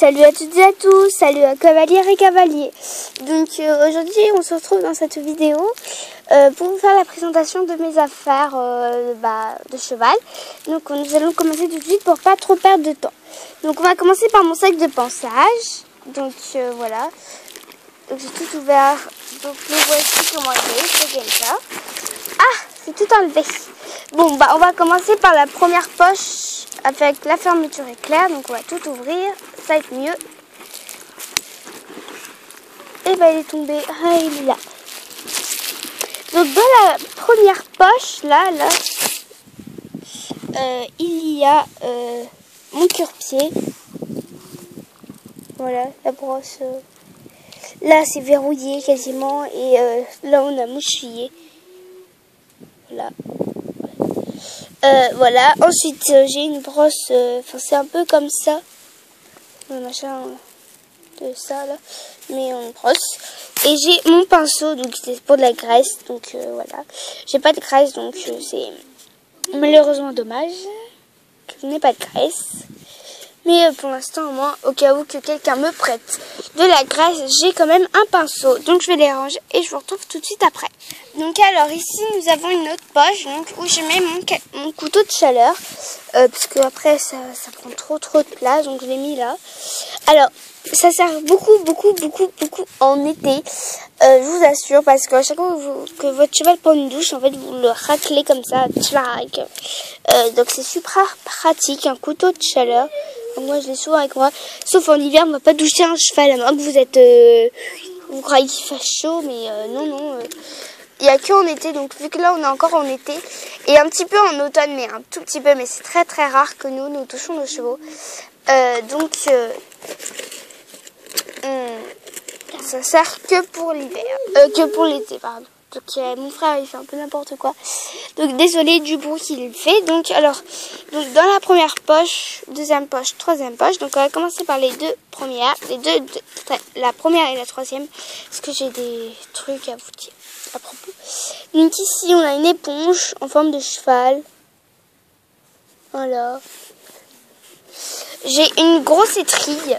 Salut à toutes et à tous, salut à cavalières et cavaliers. Donc euh, aujourd'hui on se retrouve dans cette vidéo euh, pour vous faire la présentation de mes affaires euh, bah, de cheval. Donc nous allons commencer tout de suite pour pas trop perdre de temps. Donc on va commencer par mon sac de pansage. Donc voilà. J'ai tout ouvert. Donc les voici comment il est, c'est ça. Ah, c'est tout enlevé. Bon bah on va commencer par la première poche avec la fermeture éclair. Donc on va tout ouvrir, ça va être mieux. Et bah il est tombé, ah il est là. Donc dans la première poche, là, là, euh, il y a euh, mon cure-pied. Voilà, la brosse. Euh, là c'est verrouillé quasiment et là on a mouchillé. Voilà. Euh, voilà, ensuite j'ai une brosse, enfin c'est un peu comme ça, le machin de ça là, mais en brosse. Et j'ai mon pinceau, donc c'est pour de la graisse, donc voilà. J'ai pas de graisse, donc c'est malheureusement dommage que je n'ai pas de graisse. Mais pour l'instant, au moins, au cas où que quelqu'un me prête de la graisse, j'ai quand même un pinceau. Donc je vais les ranger et je vous retrouve tout de suite après. Donc alors ici nous avons une autre poche donc, où je mets mon, mon couteau de chaleur. Euh, parce que après ça, ça, prend trop trop de place donc je l'ai mis là. Alors ça sert beaucoup beaucoup beaucoup beaucoup en été. Euh, je vous assure parce qu'à chaque fois que, votre cheval prend une douche en fait vous le raclez comme ça. Euh, donc c'est super pratique un couteau de chaleur. Moi je l'ai souvent avec moi. Sauf en hiver on va pas doucher un cheval à moins que vous êtes... Euh, vous croyez qu'il fasse chaud mais euh, non non il n'y a que en été, donc vu que là on est encore en été, et un petit peu en automne, mais un tout petit peu, mais c'est très très rare que nous, nous touchons nos chevaux. Euh, donc, euh, hmm, ça sert que pour l'hiver, euh, que pour l'été, pardon. Donc mon frère il fait un peu n'importe quoi. Donc désolé du bruit qu'il fait. Donc alors dans la première poche, deuxième poche, troisième poche. Donc on va commencer par les deux premières, les deux, deux la première et la troisième, parce que j'ai des trucs à vous dire à propos. Donc ici, on a une éponge en forme de cheval. Voilà. J'ai une grosse étrille.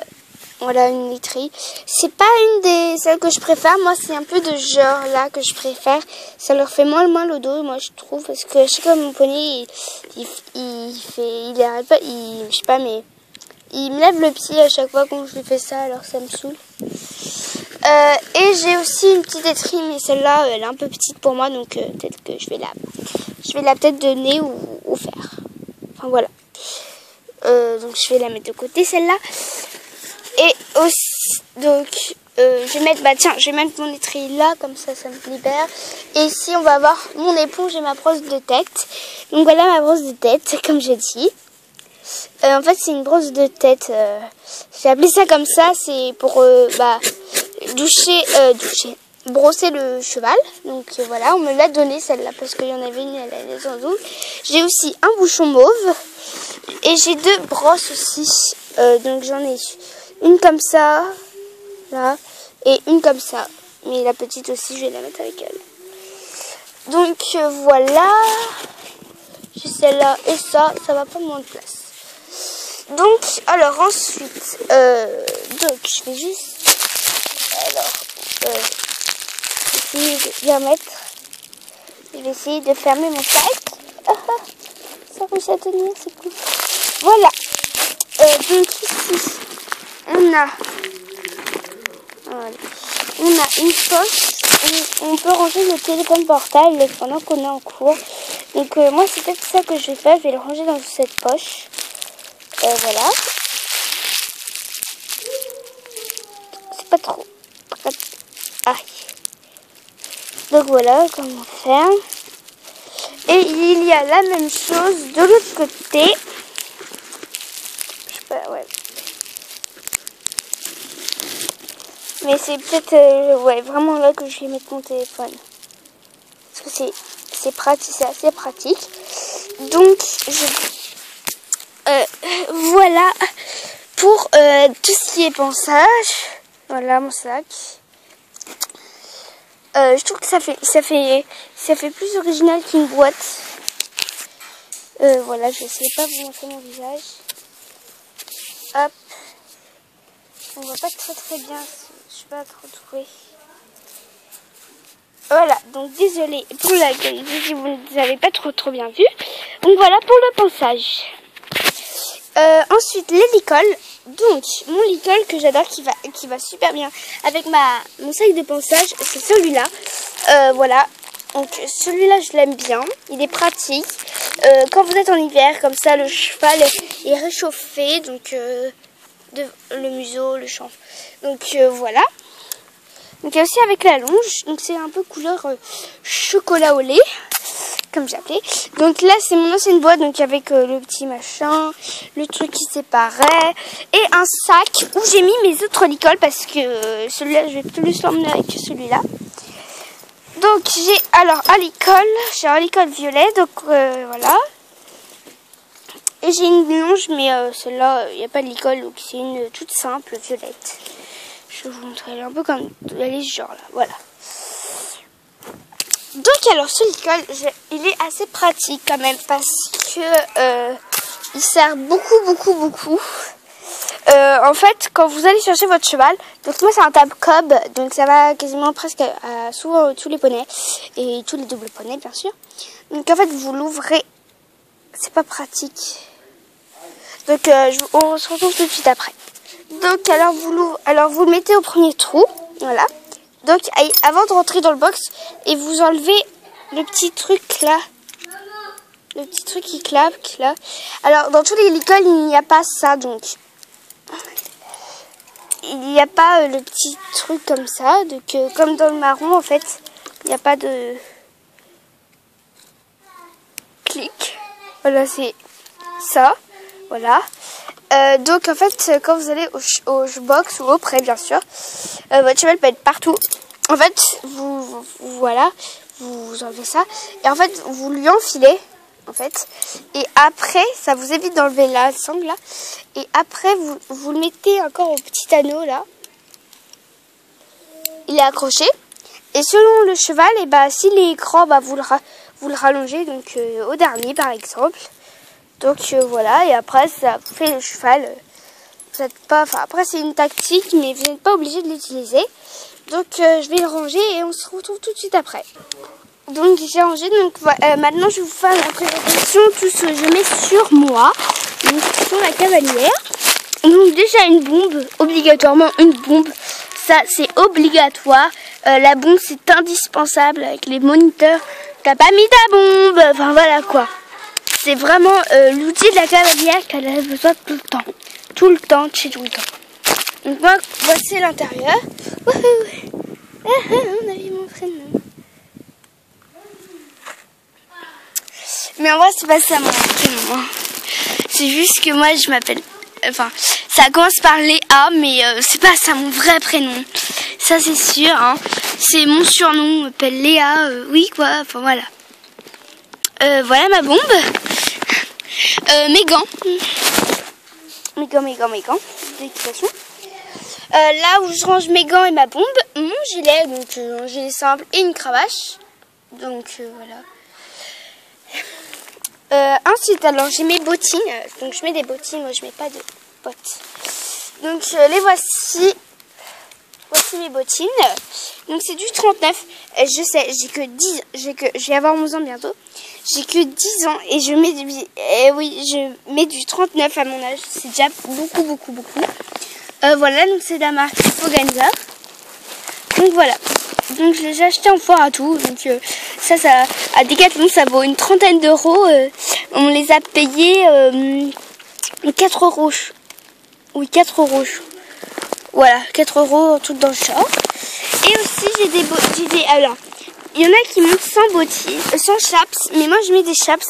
Voilà, une étrille. C'est pas une des celles que je préfère. Moi, c'est un peu de genre là que je préfère. Ça leur fait moins mal au dos, moi, je trouve. Parce que je sais pas, mon poney, il, il, fait, il arrête pas, il, je sais pas, mais il me lève le pied à chaque fois quand je lui fais ça, alors ça me saoule. Euh, et j'ai aussi une petite étrille, mais celle-là, elle est un peu petite pour moi, donc euh, peut-être que je vais la, je vais la peut-être donner ou, ou, faire. Enfin voilà. Euh, donc je vais la mettre de côté celle-là. Donc je vais mettre, bah tiens, je vais mettre mon étrille là, comme ça, ça me libère. Et ici, on va avoir mon éponge et ma brosse de tête. Donc voilà ma brosse de tête, comme j'ai dit. en fait, c'est une brosse de tête. j'ai appelé ça comme ça, c'est pour bah, doucher, euh, doucher, brosser le cheval. Donc euh, voilà, on me l'a donné celle-là parce qu'il y en avait une, elle allait sans doute. J'ai aussi un bouchon mauve et j'ai deux brosses aussi. Euh, donc j'en ai une comme ça, et une comme ça. Mais la petite aussi, je vais la mettre avec elle. Donc voilà, j'ai celle-là et ça, ça va prendre moins de place. Donc, alors ensuite, donc je vais juste alors, euh, essayer de bien mettre. Je vais essayer de fermer mon sac. Ah, ah, ça réussit à tenir, c'est cool. Voilà. Euh, donc ici, on a, on a une poche où on peut ranger le téléphone portable pendant qu'on est en cours. Donc euh, moi, c'est peut-être ça que je vais faire. Je vais le ranger dans cette poche. Euh, voilà. C'est pas trop. Donc voilà comment faire. Et il y a la même chose de l'autre côté. Je sais pas, ouais. Mais c'est peut-être euh, ouais, vraiment là que je vais mettre mon téléphone. Parce que c'est pratique, c'est assez pratique. Donc euh, voilà pour euh, tout ce qui est pensage. Voilà mon sac. Je trouve que ça fait, ça fait, ça fait plus original qu'une boîte. Voilà, je vais essayer pas vous montrer mon visage. Hop. On voit pas très très bien. Pas trop trouver. Voilà, donc désolé pour la qualité si vous ne avez pas trop trop bien vu. Donc voilà pour le pensage. Euh, ensuite, les licoles. Donc, mon licol que j'adore, qui va, super bien avec mon sac de pensage, c'est celui-là. Euh, voilà. Donc, celui-là, je l'aime bien. Il est pratique. Euh, quand vous êtes en hiver, comme ça, le cheval est réchauffé. Donc, le museau, le champ. Donc, voilà. Donc, il y a aussi avec la longe. Donc, c'est un peu couleur chocolat au lait comme j'appelais. Donc là, c'est mon ancienne boîte, donc avec euh, le petit machin, le truc qui séparait, et un sac où j'ai mis mes autres licoles parce que euh, celui-là, je vais plus l'emmener avec celui-là. Donc j'ai alors un licol, j'ai un licol violet, donc euh, voilà. Et j'ai une longe, mais celle-là, il n'y a pas de licol, donc c'est une toute simple violette. Je vais vous montrer un peu comme elle est genre là, voilà. Donc alors ce licol, il est assez pratique quand même parce que euh, il sert beaucoup beaucoup beaucoup. Euh, en fait, quand vous allez chercher votre cheval, donc moi c'est un tab cob, donc ça va quasiment presque à, souvent tous les poneys et tous les doubles poneys bien sûr. Donc en fait vous l'ouvrez, c'est pas pratique. Donc euh, on se retrouve tout de suite après. Donc alors vous alors vous le mettez au premier trou, voilà. Donc, avant de rentrer dans le box, et vous enlevez le petit truc là. Le petit truc qui claque là. Alors, dans tous les licoles, il n'y a pas ça, donc. Il n'y a pas euh, le petit truc comme ça. Donc, euh, comme dans le marron, en fait, il n'y a pas de clic. Voilà, c'est ça. Voilà. Euh, donc en fait, quand vous allez au, box ou au prêt, bien sûr, euh, votre cheval peut être partout. En fait, vous, voilà, vous enlevez ça et en fait vous lui enfilez, en fait. Et après, ça vous évite d'enlever la sangle. Et après, vous, vous le mettez encore au petit anneau là. Il est accroché. Et selon le cheval, et bah s'il est grand, bah vous le, vous le rallongez donc euh, au dernier par exemple. Donc euh, voilà, et après ça fait le cheval. Vous êtes pas, enfin après c'est une tactique, mais vous n'êtes pas obligé de l'utiliser. Donc euh, je vais le ranger et on se retrouve tout de suite après. Donc j'ai rangé, donc euh, maintenant je vais vous faire la présentation, tout ce que je mets sur moi, donc sur la cavalière. Donc déjà une bombe, obligatoirement une bombe, ça c'est obligatoire. la bombe c'est indispensable avec les moniteurs. T'as pas mis ta bombe, enfin voilà quoi. C'est vraiment euh, l'outil de la cavalière qu'elle a besoin tout le temps. Tout le temps, chez tout le temps. Donc moi, voici l'intérieur. Ah, ah, on a vu mon prénom. Mais en vrai, c'est pas ça mon prénom. C'est juste que moi, je m'appelle... Enfin, ça commence par Léa, mais euh, c'est pas ça mon vrai prénom. Ça, c'est sûr. Hein. C'est mon surnom, on m'appelle Léa. Euh, oui, quoi. Enfin, voilà. voilà ma bombe. Euh, mes gants. Mes gants, mes gants, mes gants d'équitation. Euh, là où je range mes gants et ma bombe, mon gilet, donc euh, un gilet simple et une cravache. Donc voilà. ensuite, alors j'ai mes bottines. Donc je mets des bottines, moi je mets pas de bottes. Donc les voici. Voici mes bottines. Donc c'est du 39. Je sais, j'ai que 10, j'ai que je vais avoir 11 ans bientôt. J'ai que 10 ans et je mets du eh oui, je mets du 39 à mon âge, c'est déjà beaucoup beaucoup beaucoup. Euh, voilà, donc c'est la marque Foganza. Donc voilà. Donc je les ai achetés en foire à tout. Donc euh, ça ça à Decathlon ça vaut une trentaine d'euros. Euh, on les a payés 4 euros. Oui, 4 euros. Voilà, 4 euros tout dans le shop. Et aussi j'ai des, j'ai des alors il y en a qui montent sans bottines, euh, sans chaps, mais moi je mets des chaps.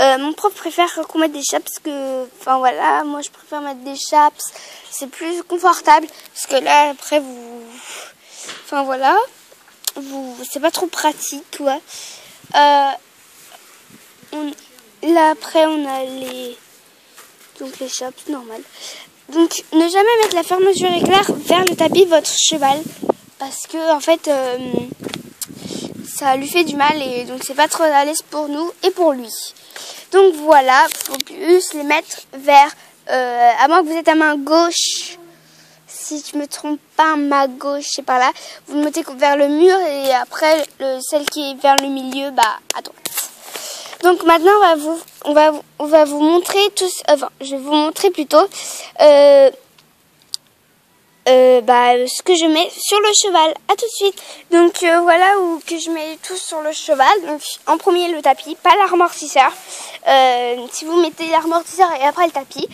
Euh, mon prof préfère qu'on mette des chaps que... Enfin voilà, moi je préfère mettre des chaps. C'est plus confortable, parce que là après vous... Enfin voilà, vous... c'est pas trop pratique quoi. Euh, là après on a les... Donc les chaps, normal. Donc ne jamais mettre la fermeture éclair vers le tapis de votre cheval. Parce que en fait ça lui fait du mal et donc c'est pas trop à l'aise pour nous et pour lui. Donc voilà, faut plus les mettre vers, euh, à moins que vous êtes à main gauche, si je me trompe pas, ma gauche, c'est par là. Vous le mettez vers le mur et après, le, celle qui est vers le milieu, bah, à droite. Donc maintenant, on va vous, on va, on va vous montrer tous, enfin, je vais vous montrer plutôt, euh, euh, bah, ce que je mets sur le cheval. À tout de suite. Donc euh, voilà où que je mets tout sur le cheval. Donc en premier le tapis, pas l'amortisseur. Euh, si vous mettez l'amortisseur et après le tapis,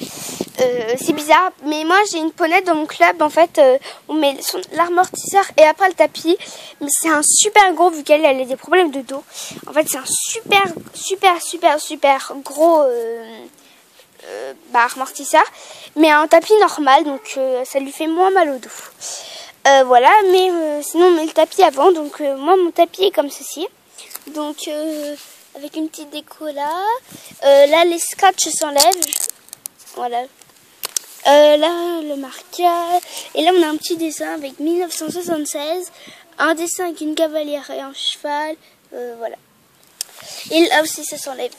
euh, c'est bizarre. Mais moi j'ai une ponette dans mon club. En fait, on met l'amortisseur et après le tapis. Mais c'est un super gros vu qu'elle a des problèmes de dos. En fait, c'est un super, super, super, super gros euh, bah, mais un tapis normal, donc euh, ça lui fait moins mal au dos. Euh, voilà, mais sinon on met le tapis avant, donc moi mon tapis est comme ceci. Donc avec une petite déco là. là les scratchs s'enlèvent. Voilà. là le marquage. Et là on a un petit dessin avec 1976. Un dessin avec une cavalière et un cheval. voilà. Et là aussi ça s'enlève.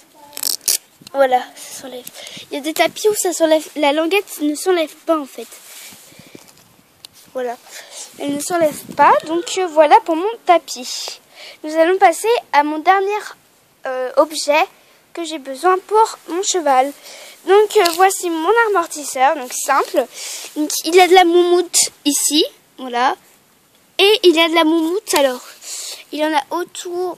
Voilà, ça s'enlève. Il y a des tapis où ça s'enlève. La languette ne s'enlève pas en fait. Voilà. Elle ne s'enlève pas. Donc euh, voilà pour mon tapis. Nous allons passer à mon dernier euh, objet que j'ai besoin pour mon cheval. Donc euh, voici mon amortisseur, donc simple. Donc, il y a de la moumoute ici, voilà. Et il y a de la moumoute alors. Il y en a autour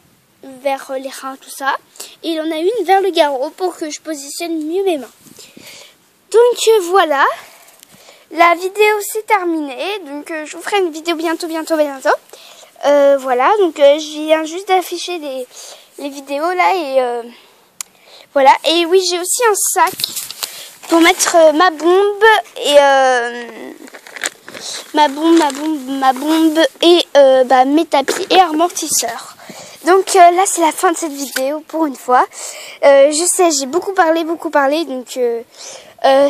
vers les reins, tout ça. Et il en a une vers le garrot pour que je positionne mieux mes mains. Donc euh, voilà, la vidéo s'est terminée. Donc euh, je vous ferai une vidéo bientôt, bientôt, bientôt. Euh, voilà, donc je viens juste d'afficher les, les, vidéos là et voilà. Et oui, j'ai aussi un sac pour mettre ma bombe et ma bombe, ma bombe, ma bombe et bah, mes tapis et amortisseurs. Donc euh, là, c'est la fin de cette vidéo pour une fois. Euh, je sais, j'ai beaucoup parlé, beaucoup parlé. Donc euh,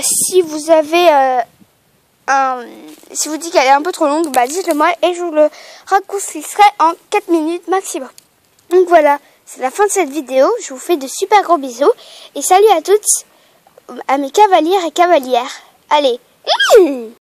si vous avez un... Si vous dites qu'elle est un peu trop longue, bah dites-le moi et je vous le raccourcisserai en 4 minutes maximum. Donc voilà, c'est la fin de cette vidéo. Je vous fais de super gros bisous. Et salut à toutes, à mes cavalières et cavalières. Allez